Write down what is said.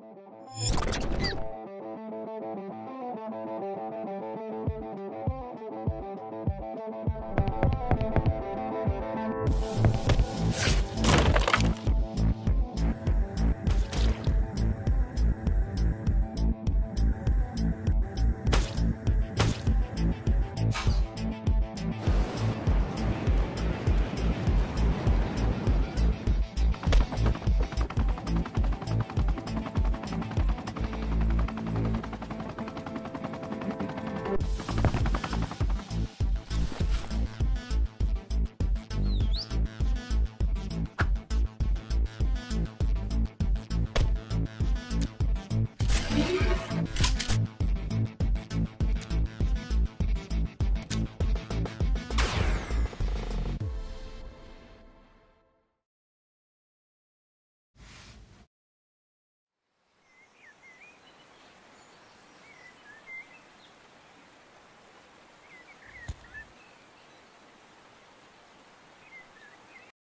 you